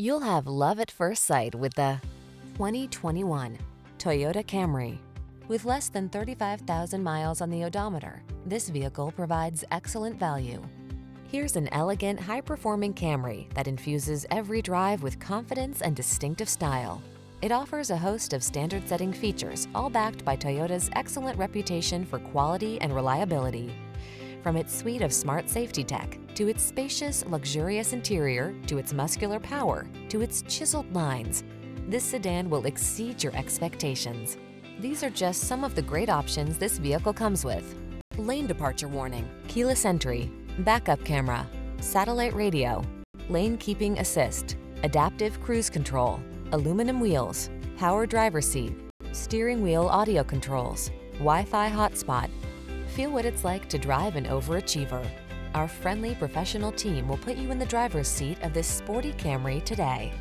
You'll have love at first sight with the 2021 Toyota Camry. With less than 35,000 miles on the odometer, this vehicle provides excellent value. Here's an elegant, high-performing Camry that infuses every drive with confidence and distinctive style. It offers a host of standard-setting features, all backed by Toyota's excellent reputation for quality and reliability. From its suite of smart safety tech, to its spacious, luxurious interior, to its muscular power, to its chiseled lines, this sedan will exceed your expectations. These are just some of the great options this vehicle comes with. Lane departure warning, keyless entry, backup camera, satellite radio, lane keeping assist, adaptive cruise control, aluminum wheels, power driver seat, steering wheel audio controls, Wi-Fi hotspot. Feel what it's like to drive an overachiever. Our friendly professional team will put you in the driver's seat of this sporty Camry today.